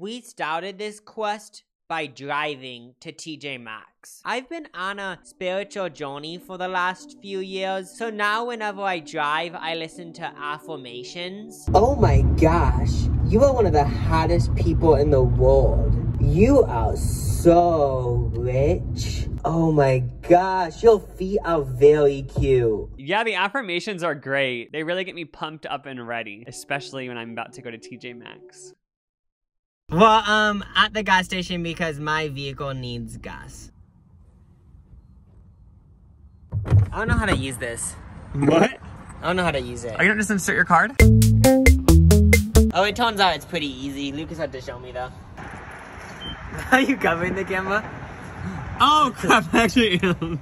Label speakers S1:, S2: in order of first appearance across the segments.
S1: We started this quest by driving to TJ Maxx. I've been on a spiritual journey for the last few years, so now whenever I drive, I listen to affirmations.
S2: Oh my gosh, you are one of the hottest people in the world. You are so rich. Oh my gosh, your feet are very cute.
S3: Yeah, the affirmations are great. They really get me pumped up and ready, especially when I'm about to go to TJ Maxx.
S1: Well, um, at the gas station because my vehicle needs gas. I don't know how to use this.
S3: What?
S1: I don't know how to use it.
S3: Are you not just insert your card?
S1: Oh, it turns out it's pretty easy. Lucas had to show me though. Are you covering the camera?
S3: Oh crap, I actually am.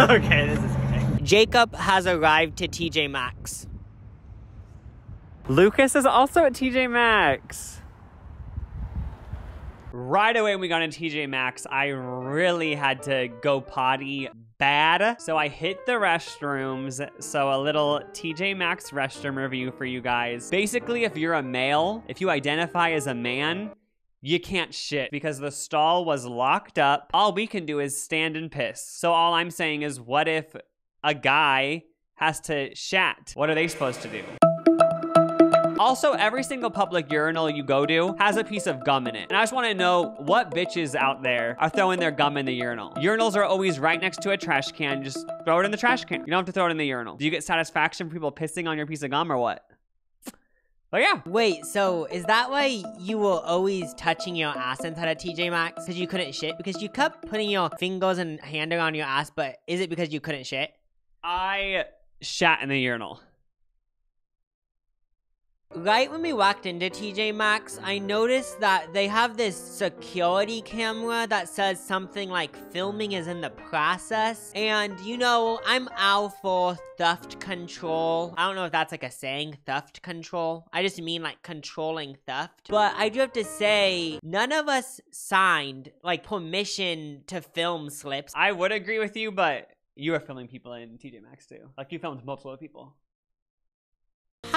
S3: okay, this is okay.
S1: Jacob has arrived to TJ Maxx.
S3: Lucas is also at TJ Maxx. Right away when we got into TJ Maxx, I really had to go potty bad. So I hit the restrooms. So a little TJ Maxx restroom review for you guys. Basically, if you're a male, if you identify as a man, you can't shit because the stall was locked up. All we can do is stand and piss. So all I'm saying is, what if a guy has to shat? What are they supposed to do? Also, every single public urinal you go to has a piece of gum in it. And I just want to know what bitches out there are throwing their gum in the urinal. Urinals are always right next to a trash can. Just throw it in the trash can. You don't have to throw it in the urinal. Do you get satisfaction from people pissing on your piece of gum or what? But yeah.
S1: Wait, so is that why you were always touching your ass inside of TJ Maxx? Because you couldn't shit? Because you kept putting your fingers and hand around your ass, but is it because you couldn't shit?
S3: I shat in the urinal.
S1: Right when we walked into TJ Maxx, I noticed that they have this security camera that says something like filming is in the process. And you know, I'm out for theft control. I don't know if that's like a saying, theft control. I just mean like controlling theft. But I do have to say, none of us signed like permission to film slips.
S3: I would agree with you, but you were filming people in TJ Maxx too. Like you filmed multiple people.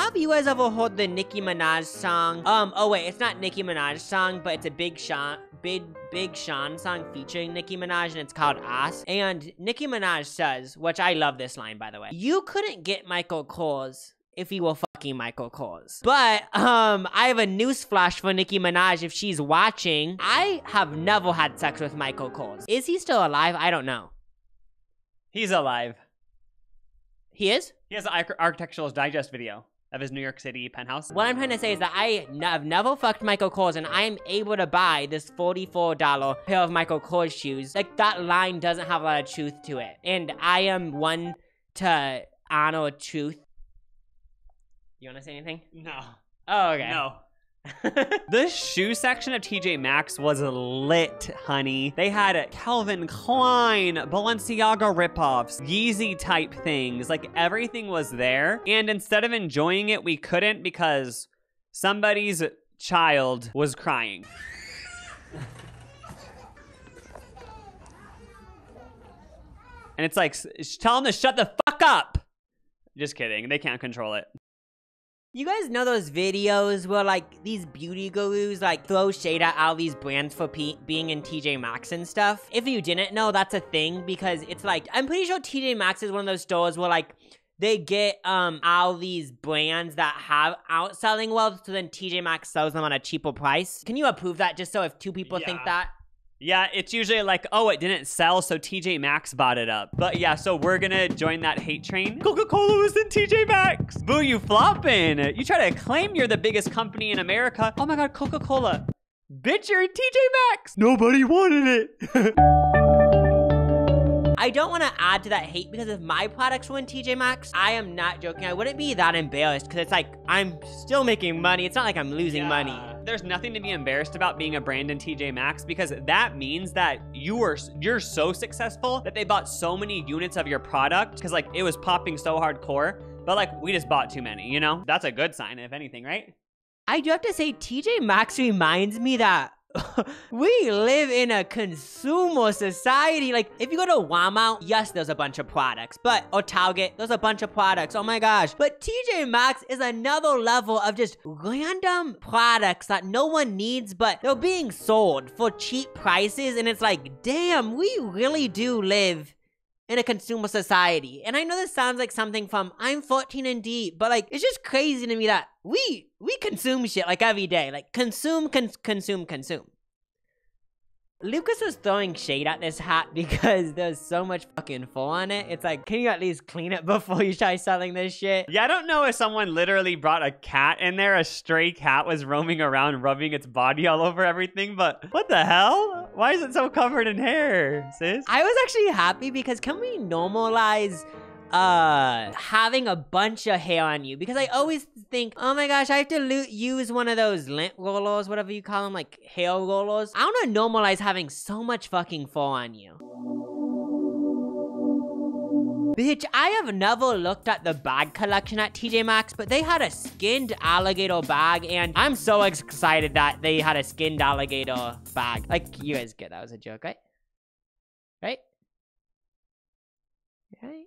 S1: Have you guys ever heard the Nicki Minaj song? Um, oh wait, it's not Nicki Minaj's song, but it's a Big Sean, Big Big Sean song featuring Nicki Minaj, and it's called Ass. And Nicki Minaj says, which I love this line by the way, you couldn't get Michael Kors if you were fucking Michael Kors. But um, I have a news flash for Nicki Minaj if she's watching. I have never had sex with Michael Kors. Is he still alive? I don't know.
S3: He's alive.
S1: He is?
S3: He has an Architectural Digest video of his New York City penthouse.
S1: What I'm trying to say is that I have never fucked Michael Kors and I'm able to buy this $44 pair of Michael Kors shoes. Like, that line doesn't have a lot of truth to it. And I am one to honor truth. You wanna say anything?
S3: No.
S1: Oh, okay.
S3: No. the shoe section of TJ Maxx was lit, honey. They had Calvin Klein, Balenciaga ripoffs, Yeezy type things. Like everything was there. And instead of enjoying it, we couldn't because somebody's child was crying. and it's like, tell them to shut the fuck up. Just kidding. They can't control it.
S1: You guys know those videos where like these beauty gurus like throw shade at all these brands for pe- being in TJ Maxx and stuff? If you didn't know, that's a thing because it's like I'm pretty sure TJ Maxx is one of those stores where like they get um all these brands that have outselling well, so then TJ Maxx sells them on a cheaper price. Can you approve that just so if two people think that?
S3: Yeah, it's usually like, oh, it didn't sell, so TJ Maxx bought it up. But yeah, so we're gonna join that hate train. Coca-Cola was in TJ Maxx. Boo, you flopping. You try to claim you're the biggest company in America. Oh my god, Coca-Cola. Bitch, you're in TJ Maxx. Nobody wanted it.
S1: I don't want to add to that hate because if my products were in TJ Maxx, I am not joking. I wouldn't be that embarrassed because it's like I'm still making money. It's not like I'm losing money.
S3: There's nothing to be embarrassed about being a brand in TJ Maxx because that means that you are you're so successful that they bought so many units of your product because like it was popping so hardcore. But like we just bought too many, you know? That's a good sign, if anything, right?
S1: I do have to say, TJ Maxx reminds me that we live in a consumer society. Like, if you go to Walmart, yes, there's a bunch of products, but, or Target, there's a bunch of products. Oh my gosh. But TJ Maxx is another level of just random products that no one needs, but they're being sold for cheap prices. And it's like, damn, we really do live in a consumer society. And I know this sounds like something from I'm 14 and deep, but like it's just crazy to me that we we consume shit like every day. Like consume, cons- consume, consume. Lucas was throwing shade at this hat because there's so much fucking fur on it. It's like, can you at least clean it before you try selling this shit?
S3: Yeah, I don't know if someone literally brought a cat in there. A stray cat was roaming around, rubbing its body all over everything. But what the hell? Why is it so covered in hair, sis?
S1: I was actually happy because can we normalize uh having a bunch of hair on you because I always think, oh my gosh, I have to lo- use one of those lint rollers, whatever you call them, like hair rollers. I want to normalize having so much fucking fur on you. Bitch, I have never looked at the bag collection at TJ Maxx, but they had a skinned alligator bag, and I'm so excited that they had a skinned alligator bag. Like, you guys get that was a joke, right? Right? Right?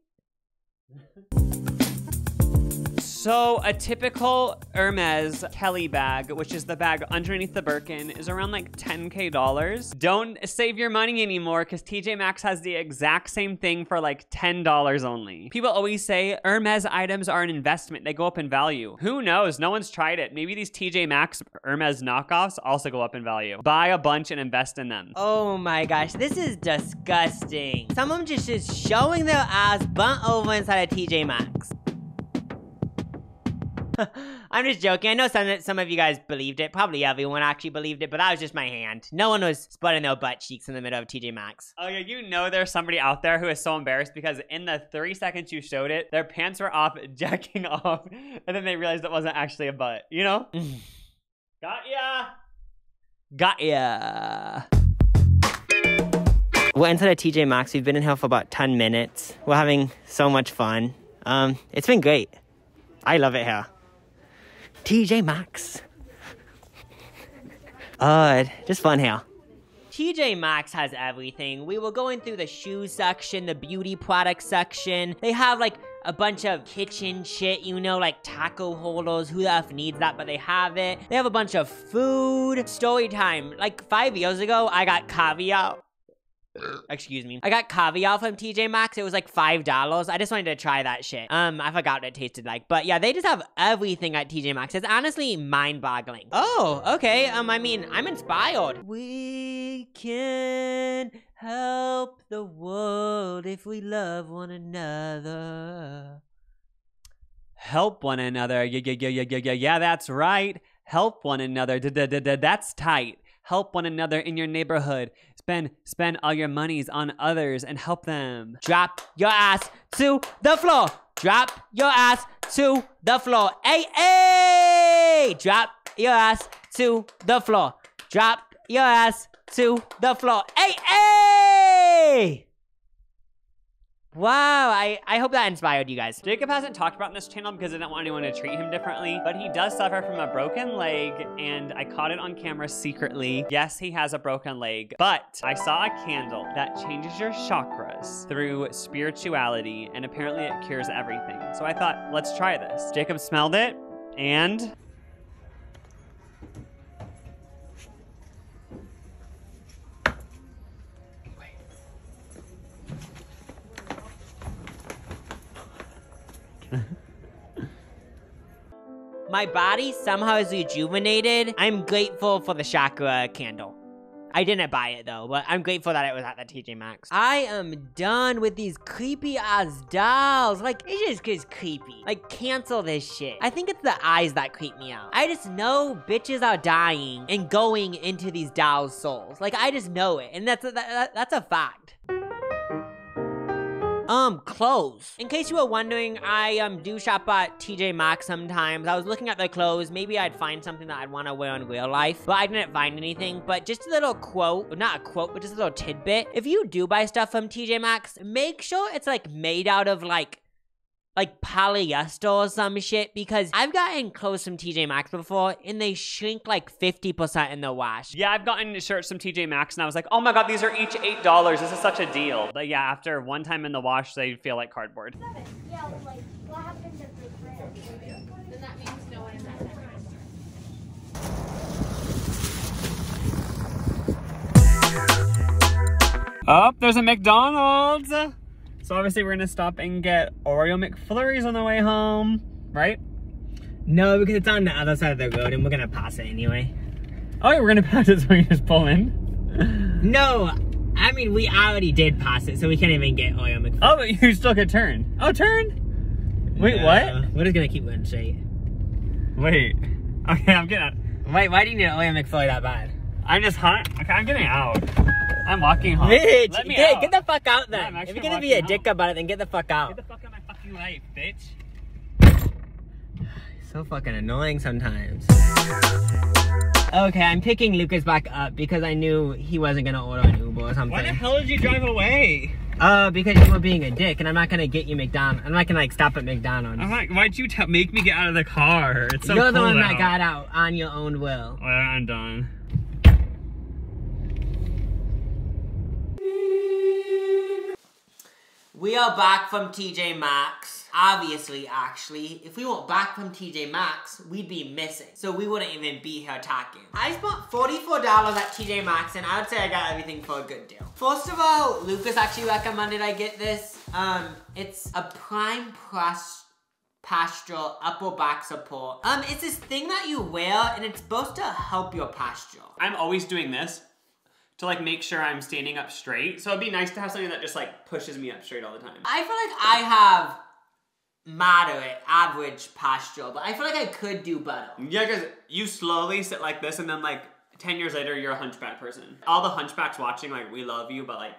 S1: Yeah.
S3: So a typical Hermes Kelly bag, which is the bag underneath the Birkin, is around like 10k dollars. Don't save your money anymore because TJ Maxx has the exact same thing for like $10 only. People always say Hermes items are an investment. They go up in value. Who knows? No one's tried it. Maybe these TJ Maxx Hermes knockoffs also go up in value. Buy a bunch and invest in them.
S1: Oh my gosh, this is disgusting. Someone just is showing their ass bent over inside a TJ Maxx. I'm just joking. I know some some of you guys believed it. Probably everyone actually believed it, but that was just my hand. No one was spreading their butt cheeks in the middle of TJ Maxx.
S3: Oh yeah, you know there's somebody out there who is so embarrassed because in the three seconds you showed it, their pants were off, jacking off, and then they realized it wasn't actually a butt. You know? Got ya.
S1: Got ya. We're inside a TJ Maxx. We've been in here for about 10 minutes. We're having so much fun. Um, it's been great. I love it here. TJ Maxx. Uh, just fun here. TJ Maxx has everything. We were going through the shoe section, the beauty product section. They have like a bunch of kitchen shit, you know, like taco holders. Who the F needs that? But they have it. They have a bunch of food. Story time. Like five years ago, I got caviar. Excuse me. I got caviar from TJ Maxx. It was like five dollars. I just wanted to try that shit. Um, I forgot what it tasted like, but yeah, they just have everything at TJ Maxx. It's honestly mind-boggling. Oh, okay. Um, I mean, I'm inspired. We can help the world if we love one another.
S3: Help one another. Yeah, yeah, yeah, yeah, yeah, yeah. Yeah, that's right. Help one another. That's tight. Help one another in your neighborhood. Spend spend all your monies on others and help them.
S1: Drop your ass to the floor. Drop your ass to the floor. Hey, hey! Drop your ass to the floor. Drop your ass to the floor. Hey, hey! Wow, I, I hope that inspired you guys.
S3: Jacob hasn't talked about in this channel because I didn't want anyone to treat him differently, but he does suffer from a broken leg, and I caught it on camera secretly. Yes, he has a broken leg, but I saw a candle that changes your chakras through spirituality, and apparently it cures everything. So I thought, let's try this. Jacob smelled it, and
S1: My body somehow is rejuvenated. I'm grateful for the chakra candle. I didn't buy it though, but I'm grateful that it was at the TJ Maxx. I am done with these creepy ass dolls. Like, it just gets creepy. Like, cancel this shit. I think it's the eyes that creep me out. I just know bitches are dying and going into these dolls' souls. Like, I just know it. And that's a, that, that's a fact. Um, clothes. In case you were wondering, I um do shop at TJ Maxx sometimes. I was looking at the clothes. Maybe I'd find something that I'd want to wear in real life, but I didn't find anything. But just a little quote, not a quote, but just a little tidbit. If you do buy stuff from TJ Maxx, make sure it's like made out of like like polyester or some shit because I've gotten clothes from TJ Maxx before and they shrink like 50% in the wash.
S3: Yeah, I've gotten shirts from TJ Maxx and I was like, oh my god, these are each $8. This is such a deal. But yeah, after one time in the wash, they feel like cardboard.
S4: Yeah, like, what happens if they break? Then that means no one is at that register.
S3: Oh, there's a McDonald's. So obviously we're gonna stop and get Oreo McFlurries on the way home, right?
S2: No, because it's on the other side of the road and we're gonna pass it anyway.
S3: Oh, yeah, we're gonna pass it so we can just pull in.
S2: No, I mean, we already did pass it, so we can't even get Oreo McFlurry.
S3: Oh, but you still could turn. Oh, turn? Wait, what?
S2: We're just gonna keep going straight.
S3: Wait. Okay, I'm getting out.
S2: Wait, why do you need an Oreo McFlurry that bad?
S3: I'm just hot. Okay, I'm getting out. I'm walking home.
S2: Bitch,
S3: Let me
S2: get,
S3: out.
S2: get the fuck out then.
S3: I'm
S2: if you're gonna be a dick about it, then get the fuck out.
S3: Get the fuck out of my fucking life, bitch.
S2: So fucking annoying sometimes. Okay, I'm picking Lucas back up because I knew he wasn't gonna order an Uber or something.
S3: Why the hell did you drive away?
S2: Uh, because you were being a dick, and I'm not gonna get you McDonald's. I'm not gonna like stop at McDonald's.
S3: I'm like, why'd you t- make me get out of the car? It's so
S2: You're the one that got out on your own will.
S3: Well, I'm done.
S1: We are back from TJ Maxx. Obviously, actually, if we weren't back from TJ Maxx, we'd be missing. So we wouldn't even be here talking. I spent $44 at TJ Maxx and I would say I got everything for a good deal. First of all, Lucas actually recommended I get this. Um, it's a prime plus posture upper back support. Um, it's this thing that you wear and it's supposed to help your posture.
S3: I'm always doing this to like make sure I'm standing up straight. So it'd be nice to have something that just like pushes me up straight all the time.
S1: I feel like I have moderate, average posture, but I feel like I could do better.
S3: Yeah, because you slowly sit like this, and then like ten years later, you're a hunchback person. All the hunchbacks watching, like we love you, but like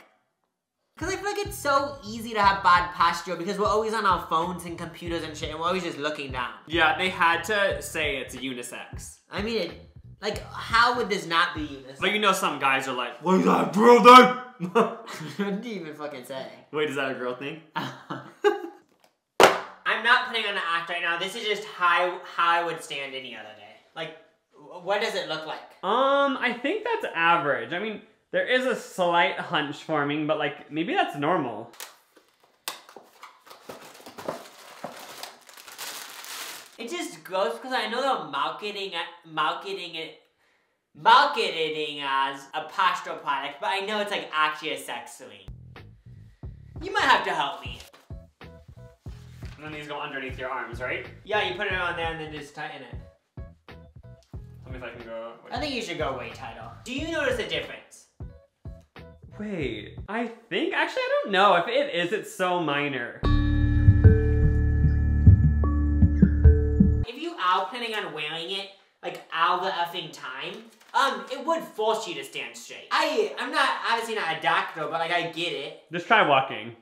S1: Cause I feel like it's so easy to have bad posture because we're always on our phones and computers and shit, and we're always just looking down.
S3: yeah, they had to say it's unisex.
S1: I mean, it, like, how would this not be unisex?
S3: But you know, some guys are like, "What is that girl thing?"
S1: what do you even fucking say?
S3: Wait, is that a girl thing?
S1: I'm not putting on an act right now. This is just how how I would stand any other day. Like, what does it look like?
S3: Um, I think that's average. I mean, there is a slight hunch forming, but like maybe that's normal.
S1: It just gross because I know they're marketing marketing it marketing as a posture product, but I know it's like actually a sex swing. You might have to help me.
S3: And then these go underneath your arms, right?
S1: Yeah, you put it on there and then just tighten it.
S3: Let me if I can go.
S1: I think you should go way tighter. Do you notice a difference?
S3: Wait, I think actually I don't know if it is. It's so minor.
S1: If planning on wearing it like all the effing time, um, it would force you to stand straight. I I'm not obviously not a doctor, but like I get it.
S3: Just try walking.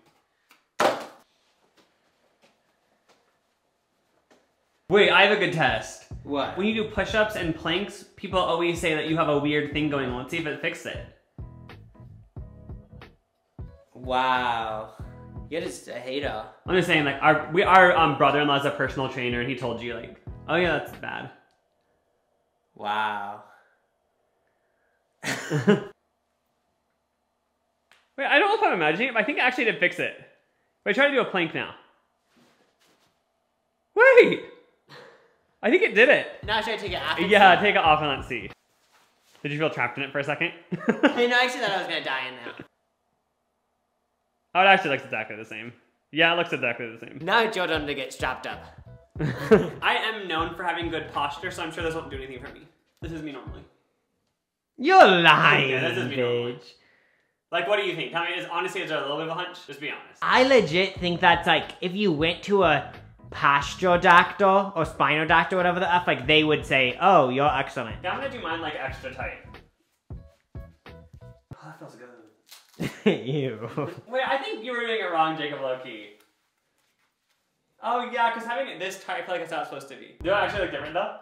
S3: Wait, I have a good test.
S1: What?
S3: When you do push-ups and planks, people always say that you have a weird thing going on. Let's see if it fixes it.
S1: Wow. You're just a hater.
S3: I'm just saying, like our we our um, brother-in-law is a personal trainer, and he told you like, oh yeah, that's bad.
S1: Wow.
S3: Wait, I don't know if I'm imagining it, but I think I actually did fix it. Wait, try to do a plank now. Wait! I think it did it.
S1: Now should I take it off?
S3: Yeah,
S1: see?
S3: take it off and let's see. Did you feel trapped in it for a second?
S1: I know. I actually thought I was gonna die in there.
S3: oh, it actually looks exactly the same. Yeah, it looks exactly the same.
S1: Now turn to get strapped up.
S3: I am known for having good posture, so I'm sure this won't do anything for me. This is me normally.
S2: You're lying,
S3: Yeah, this is me normally. Like, what do you think? Tell me, is honestly, is there a little bit of a hunch? Just be honest.
S1: I legit think that's like if you went to a posture doctor or spinal doctor, whatever the f, like they would say, "Oh, you're excellent."
S3: Yeah, I'm gonna do mine like extra tight. Oh, that feels good.
S2: Ew.
S3: Wait, I think you were doing it wrong, Jacob Loki. Oh yeah, because having it this tight, I feel like it's not supposed to be. Do I actually look different though?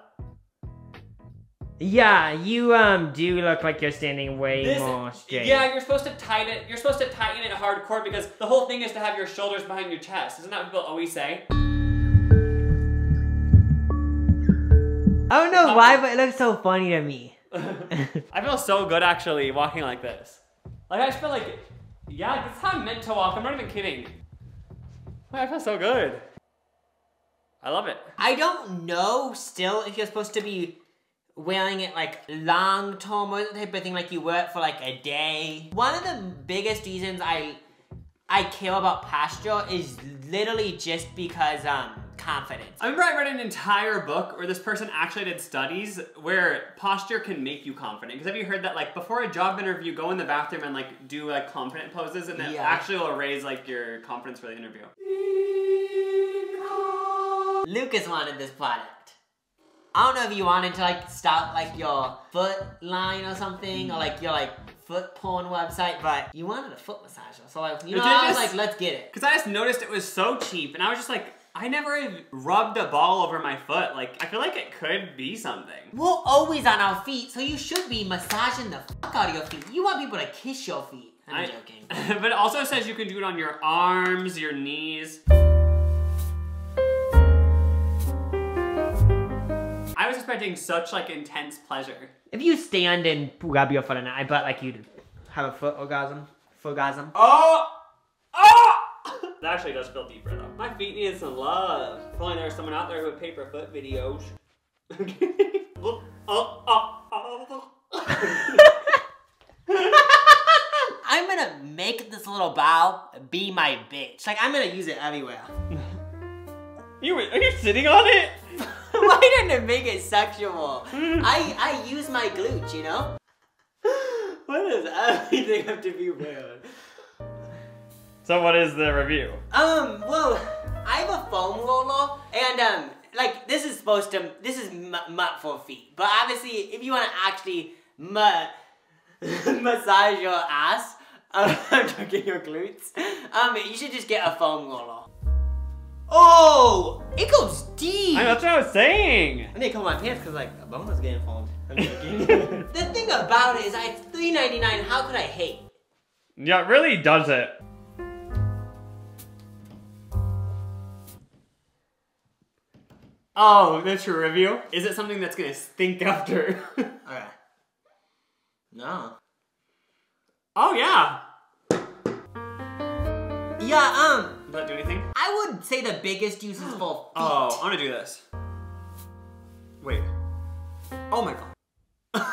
S1: Yeah, you um do look like you're standing way
S3: This-
S1: more straight.
S3: Yeah, you're supposed to tighten it. You're supposed to tighten it hardcore because the whole thing is to have your shoulders behind your chest. Isn't that what people always say?
S1: I don't know why, but it looks so funny to me.
S3: I feel so good actually walking like this. Like I just feel like, yeah, this is how I'm meant to walk. I'm not even kidding. Wait, I feel so good. I love it.
S1: I don't know still if you're supposed to be wearing it like long term or the type of thing like you wear it for like a day. One of the biggest reasons I I care about posture is literally just because um confidence.
S3: I remember I read an entire book where this person actually did studies where posture can make you confident. Because have you heard that like before a job interview, go in the bathroom and like do like confident poses and that
S1: Yeah.
S3: actually will raise like your confidence for the interview.
S1: Lucas wanted this product. I don't know if you wanted to like start like your foot line or something or like your like foot porn website, but you wanted a foot massager. So like you know, I was
S3: just-
S1: like, let's get it.
S3: Because I just noticed it was so cheap and I was just like, I never rubbed a ball over my foot. Like, I feel like it could be something.
S1: We're always on our feet, so you should be massaging the fuck out of your feet. You want people to kiss your feet. I'm
S3: I-
S1: joking.
S3: but it also says you can do it on your arms, your knees. Expecting such like intense pleasure.
S1: If you stand and rub your foot in it, I bet like you'd have a foot orgasm. Foogasm.
S3: Oh! Oh! That actually does feel deeper though. My feet need some love. If only there someone out there who would pay for foot videos. oh, oh, oh.
S1: I'm gonna make this little bow be my bitch. Like I'm gonna use it everywhere.
S3: You are you sitting on it?
S1: Why didn't it make it sexual? I I use my glutes, you know. Why does everything have to be weird?
S3: So what is the review?
S1: Um, well, I have a foam roller, and um, like this is supposed to, this is m- mutt for feet. But obviously, if you want to actually mutt, massage your ass, um, I'm talking your glutes, um, you should just get a foam roller. Oh, it goes deep.
S3: I, that's what I was saying.
S1: I need to cover my pants because like a bone was getting formed. The thing about it is, I it's $3.99. How could I hate?
S3: Yeah, it really does it. Oh, that's your review? Is it something that's gonna stink after?
S1: Alright. No.
S3: oh yeah.
S1: Yeah. Um.
S3: Does that do anything?
S1: I would say the biggest use is for oh, feet.
S3: Oh, I wanna do this. Wait. Oh my god.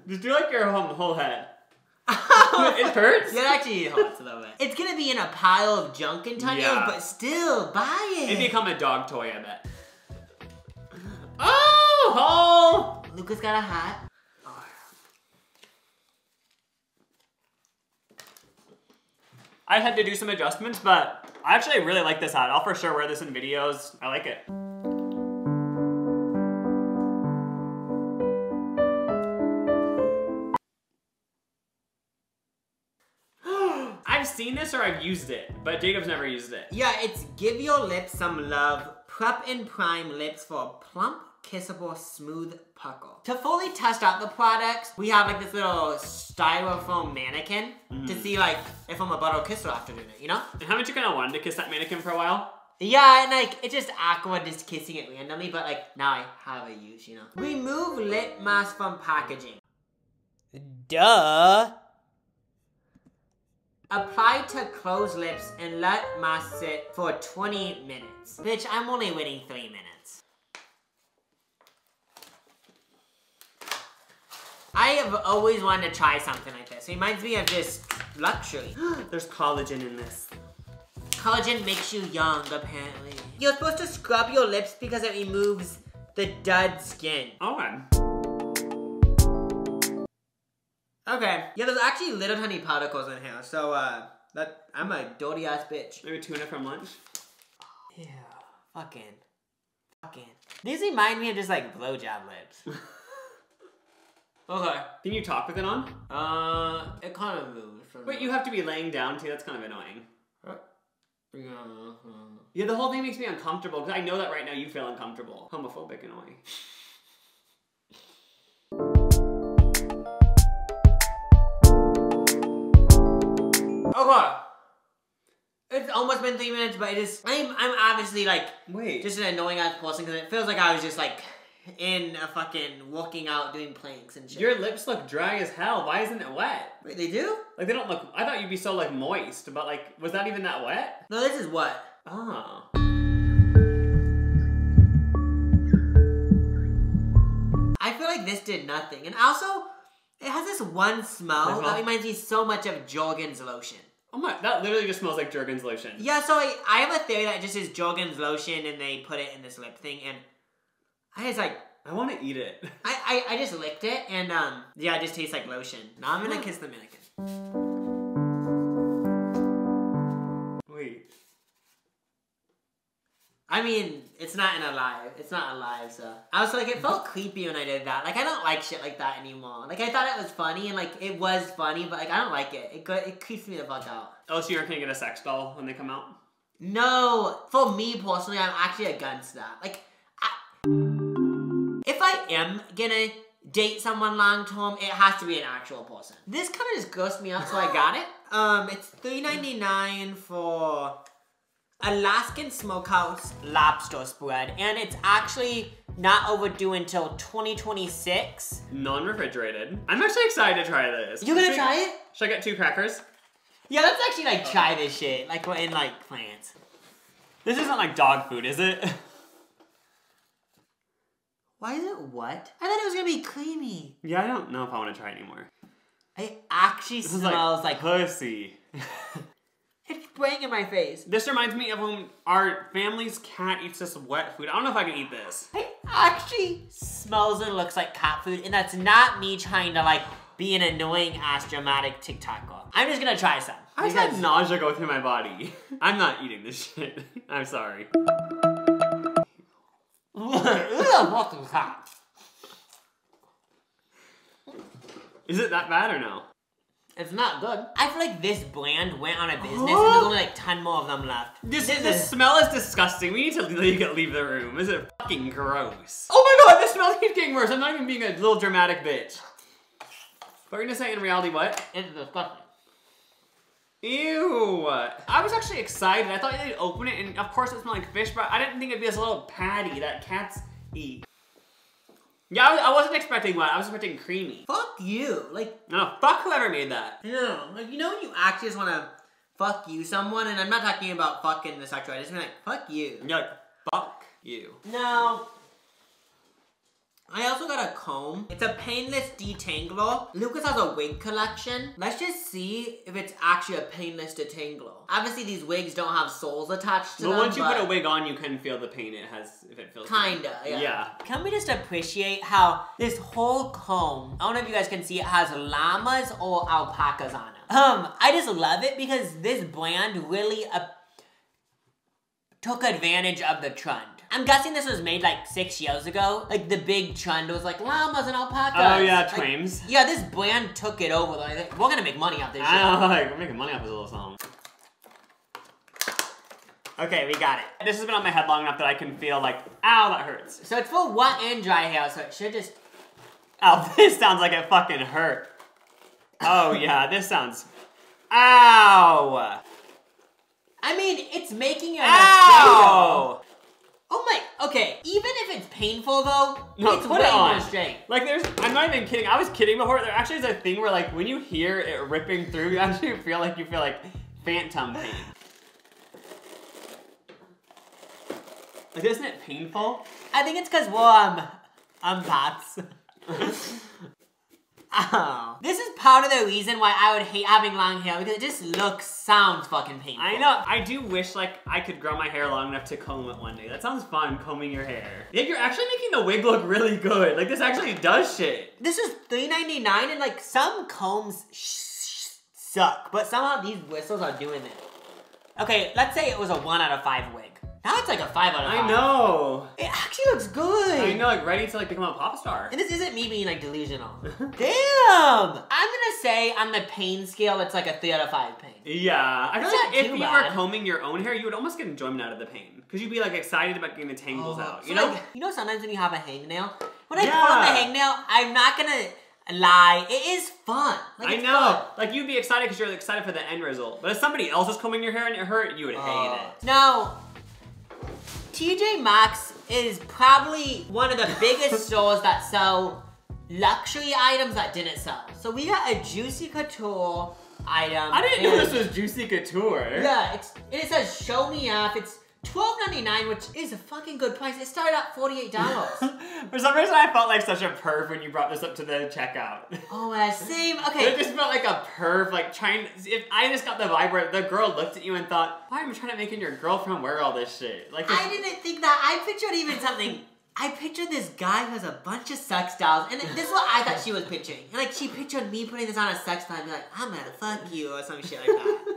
S3: Just do like your whole, whole head. it hurts?
S1: It actually hurts a little bit. It's gonna be in a pile of junk in Tanya's,
S3: Yeah.
S1: but still, buy it.
S3: It'd become a dog toy, I bet. Oh!
S1: Lucas got a hat.
S3: I had to do some adjustments, but I actually really like this hat. I'll for sure wear this in videos. I like it. I've seen this or I've used it, but Jacob's never used it.
S1: Yeah, it's give your lips some love. Prep and prime lips for plump, kissable, smooth puckle. To fully test out the products, we have like this little styrofoam mannequin to mm. see like if I'm about to kiss her after doing it, you know?
S3: And haven't you kind of wanted to kiss that mannequin for a while?
S1: Yeah, and like it's just awkward just kissing it randomly, but like now I have a use, you know. Remove lip mask from packaging. Duh. Apply to closed lips and let mask sit for 20 minutes. Bitch, I'm only waiting three minutes. I have always wanted to try something like this. It reminds me of just luxury.
S3: There's collagen in this.
S1: Collagen makes you young, apparently. You're supposed to scrub your lips because it removes the dud skin.
S3: Oh, man.
S1: Okay. Yeah, there's actually little tiny particles in here, so uh, that I'm a dirty ass bitch.
S3: Maybe tuna from lunch.
S1: Yeah, Fucking. Fucking. These remind me of just like blowjob lips. Okay.
S3: Can you talk with it on?
S1: Uh, it kind of moves.
S3: But you have to be laying down too. That's kind of annoying.
S1: Yeah.
S3: Yeah, the whole thing makes me uncomfortable because I know that right now you feel uncomfortable. Homophobic annoying.
S1: Okay. It's almost been three minutes, but it is. I'm I'm obviously like
S3: Wait.
S1: just an annoying ass person because it feels like I was just like in a fucking walking out doing planks and shit.
S3: Your lips look dry as hell. Why isn't it wet?
S1: Wait, they do?
S3: Like they don't look. I thought you'd be so like moist, but like, was that even that wet?
S1: No, this is what.
S3: Oh.
S1: I feel like this did nothing, and also it has this one smell that reminds me so much of Jergens lotion.
S3: Oh my! That literally just smells like Jergens lotion.
S1: Yeah, so I, I have a theory that just is Jergens lotion, and they put it in this lip thing, and I just like
S3: I want to eat it.
S1: I, I I just licked it, and um yeah, it just tastes like lotion. Now I'm gonna kiss the mannequin.
S3: Wait.
S1: I mean, it's not in alive. It's not alive, so I was like, it felt creepy when I did that. Like, I don't like shit like that anymore. Like, I thought it was funny, and like, it was funny, but like, I don't like it. It go- it creeps me the fuck out.
S3: Oh, so you're gonna get a sex doll when they come out?
S1: No, for me personally, I'm actually against that. Like, if I am gonna date someone long term, it has to be an actual person. This kind of just grossed me out, so I got it. Um, it's three ninety nine for Alaskan Smokehouse lobster spread, and it's actually not overdue until 2026.
S3: Non-refrigerated. I'm actually excited to try this.
S1: You're gonna
S3: Should-
S1: try it?
S3: Should I get two crackers?
S1: Yeah, let's actually like try this shit. Like we're in like plants.
S3: This isn't like dog food, is it?
S1: Why is it what? I thought it was gonna be creamy.
S3: yeah, I don't know if I want to try it anymore.
S1: It actually
S3: This is
S1: smells like,
S3: pussy.
S1: it's spraying in my face.
S3: this reminds me of when our family's cat eats this wet food. I don't know if I can eat this.
S1: It actually smells and looks like cat food, and that's not me trying to like be an annoying ass dramatic TikToker. I'm just gonna try some.
S3: I just had nausea go through my body. I'm not eating this shit. I'm sorry.
S1: Who the fuck is that?
S3: Is it that bad or no?
S1: It's not good. I feel like this brand went out of business, and there's only like ten more of them left.
S3: This,
S1: This
S3: the
S1: is-
S3: smell is disgusting. We need to leave, leave the room. This is fucking gross. Oh my god, the smell keeps getting worse. I'm not even being a little dramatic bitch. But we're gonna say in reality what?
S1: It's disgusting.
S3: Ew. I was actually excited. I thought they'd open it and of course it smelled like fish, but I didn't think it'd be this little patty that cats eat. Yeah, I, I wasn't expecting what. I was expecting creamy.
S1: Fuck you. Like,
S3: No, fuck whoever made that.
S1: no. Like, you know when you actually just wanna fuck you someone, and I'm not talking about fucking the sexual, I just mean like, fuck you.
S3: You're like, fuck you.
S1: No. I also got a comb. It's a painless detangler. Lucas has a wig collection. Let's just see if it's actually a painless detangler. Obviously, these wigs don't have soles attached to
S3: But
S1: them.
S3: once you put a wig on, you can feel the pain it has if it feels.
S1: Kinda, yeah.
S3: Yeah.
S1: Can we just appreciate how this whole comb, I don't know if you guys can see it, has llamas or alpacas on it. Um, I just love it because this brand really uh, took advantage of the trend. I'm guessing this was made like six years ago. Like the big trend was like llamas and alpacas.
S3: Oh yeah,
S1: Like, yeah, this brand took it over. Like, we're gonna make money off this shit.
S3: I know, like, we're making money off this little song. Okay, we got it. This has been on my head long enough that I can feel like, ow, that hurts.
S1: So it's for wet and dry hair, so it should just
S3: Oh, this sounds like it fucking hurt. Oh yeah, this sounds. Ow!
S1: I mean, it's making your hair.
S3: Ow!
S1: Oh my, okay, even if it's painful though,
S3: No,
S1: it's
S3: put
S1: way
S3: it on.
S1: more straight.
S3: Like there's, I'm not even kidding. I was kidding before. There actually is a thing where like when you hear it ripping through, you actually feel like you feel like phantom pain. Like isn't it painful?
S1: I think it's because we're, um, um, bots. oh. This is part of the reason why I would hate having long hair, because it just looks, sounds fucking painful.
S3: I know. I do wish like I could grow my hair long enough to comb it one day. That sounds fun, combing your hair. Yeah, you're actually making the wig look really good. Like this actually does shit.
S1: This is $3.99 and like some combs suck, but somehow these whistles are doing it. Okay, let's say it was a 1 out of 5 wig. Now it's like a 5 out of 5.
S3: I know.
S1: It actually looks good.
S3: I know, like ready to like become a pop star.
S1: And this isn't me being like delusional. Damn! I'm gonna say on the pain scale, it's like a 3 out of 5 pain.
S3: Yeah, I feel like if you
S1: bad.
S3: were combing your own hair, you would almost get enjoyment out of the pain because you'd be like excited about getting the tangles oh, out.
S1: So,
S3: You know?
S1: like, you know sometimes when you have a hangnail? When I
S3: Yeah.
S1: pull the hangnail, I'm not gonna lie. It is fun. Like,
S3: I know.
S1: fun.
S3: Like you'd be excited because you're excited for the end result. But if somebody else was combing your hair and it hurt, you would hate oh. it.
S1: Now, TJ Maxx is probably one of the biggest stores that sell luxury items that didn't sell. So we got a Juicy Couture item.
S3: I didn't know this was Juicy Couture.
S1: Yeah, it's it says show me off. It's $12.99, which is a fucking good price. It started at $48.
S3: For some reason, I felt like such a perv when you brought this up to the checkout.
S1: oh, uh, same. Okay.
S3: It just felt like a perv, like trying. If I just got the vibe where the girl looked at you and thought, "Why am I trying to make your girlfriend wear all this shit?" Like,
S1: I didn't think that. I pictured even something. I pictured this guy who has a bunch of sex dolls, and this is what I thought she was picturing. And, like she pictured me putting this on a sex doll and be like, "I'm gonna fuck you" or some shit like that.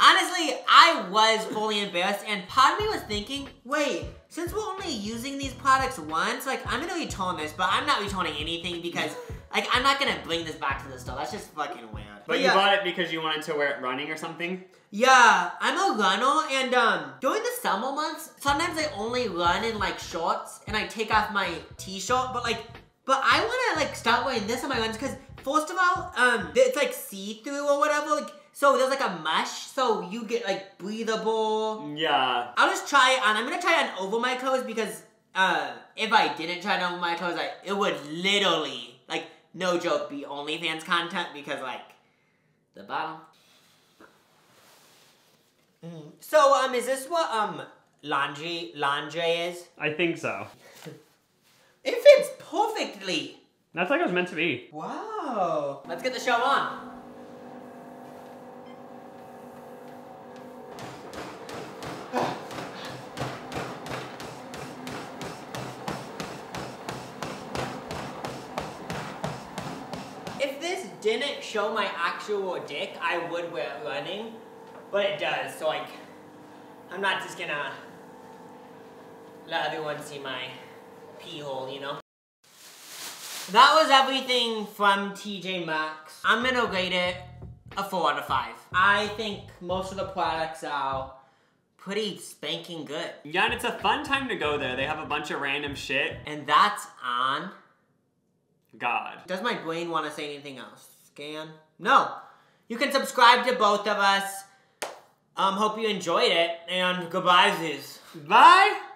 S1: Honestly, I was fully embarrassed, and part of me was thinking, "Wait, since we're only using these products once, like I'm gonna return this, but I'm not returning anything because, like, I'm not gonna bring this back to the store. That's just fucking weird."
S3: but you
S1: yeah.
S3: bought it because you wanted to wear it running or something.
S1: Yeah, I'm a runner, and um, during the summer months, sometimes I only run in like shorts, and I take off my t-shirt. But like, but I want to like start wearing this on my runs because first of all, um, it's like see-through or whatever. Like, so there's like a mesh, so you get like breathable.
S3: Yeah.
S1: I'll just try it on. I'm gonna try it on over my clothes because uh, if I didn't try it on over my clothes, I it would literally like no joke be OnlyFans content because like the bottom. Mm. So um, is this what um laundry lingerie is?
S3: I think so.
S1: It fits perfectly.
S3: That's like it was meant to be.
S1: Wow. Let's get the show on. If this didn't show my actual dick, I would wear it running, but it does, so like, I'm not just gonna let everyone see my pee hole, you know? That was everything from TJ Maxx. I'm gonna rate it a 4 out of 5. I think most of the products are pretty spanking good.
S3: Yeah, and it's a fun time to go there. They have a bunch of random shit.
S1: And that's on.
S3: God.
S1: Does my brain want to say anything else? Scan? No. You can subscribe to both of us. Um, hope you enjoyed it, and goodbye, Zeus.
S3: Bye.